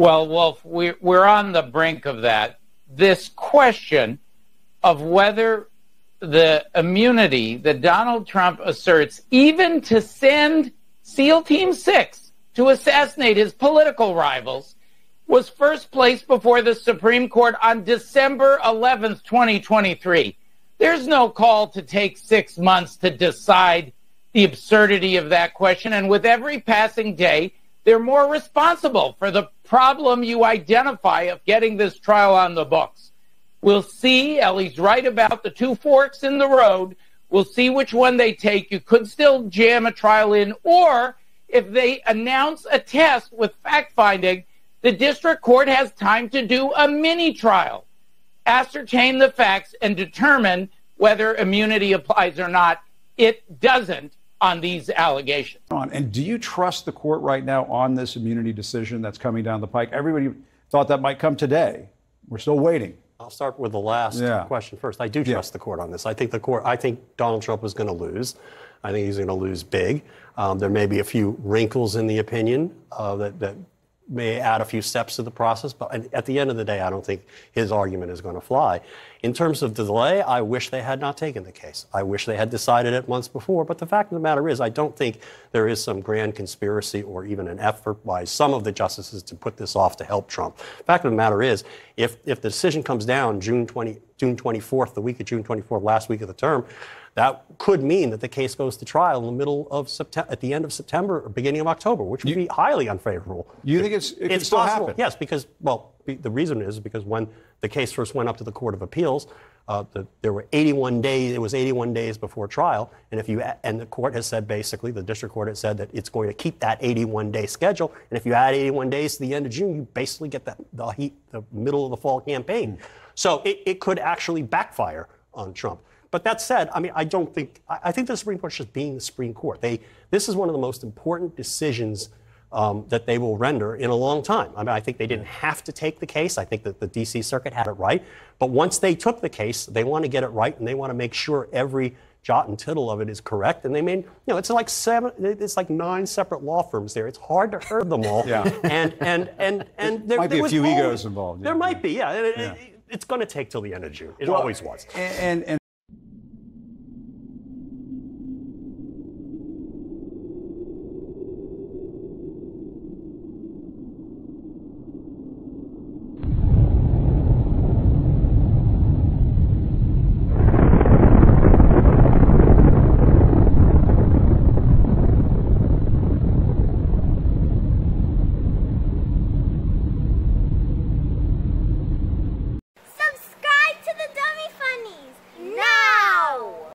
Well, Wolf, we're, on the brink of that. This question of whether the immunity that Donald Trump asserts, even to send SEAL Team 6 to assassinate his political rivals, was first placed before the Supreme Court on December 11th, 2023. There's no call to take six months to decide the absurdity of that question. And with every passing day, they're more responsible for the problem you identify of getting this trial on the books. We'll see. Elie's right about the two forks in the road. We'll see which one they take. You could still jam a trial in, or if they announce a test with fact finding, the district court has time to do a mini trial, ascertain the facts, and determine whether immunity applies or not. It doesn't on these allegations. And do you trust the court right now on this immunity decision that's coming down the pike? Everybody thought that might come today. We're still waiting. I'll start with the last yeah. question first. I do trust yeah. the court on this. I think the court. I think Donald Trump is going to lose. I think he's going to lose big. Um, there may be a few wrinkles in the opinion uh, that, that may add a few steps to the process, but at the end of the day, I don't think his argument is going to fly. In terms of the delay, I wish they had not taken the case. I wish they had decided it months before. But the fact of the matter is, I don't think there is some grand conspiracy or even an effort by some of the justices to put this off to help Trump. The fact of the matter is, if, if the decision comes down June 20, June 24th, the week of June 24th, last week of the term, that could mean that the case goes to trial in the middle of September, at the end of September or beginning of October, which would you, be highly unfavorable. You think it's it it's possible? Happen? Yes, because well, the reason is because when the case first went up to the Court of Appeals, uh, the, there were 81 days. It was 81 days before trial, and if you and the court has said basically, the district court has said that it's going to keep that 81 day schedule. And if you add 81 days to the end of June, you basically get the, the heat, the middle of the fall campaign. So it, it could actually backfire on Trump. But that said, I mean, I don't think I think the Supreme Court is just being the Supreme Court. They this is one of the most important decisions um, that they will render in a long time. I mean, I think they didn't have to take the case. I think that the D.C. Circuit had it right. But once they took the case, they want to get it right, and they want to make sure every jot and tittle of it is correct. And they made, you know, it's like seven, it's like nine separate law firms there. It's hard to herd them all. yeah. And and and and there might be there a few egos involved. There might be, yeah. yeah. It, it, it's going to take till the end of June. It well, always was. And, and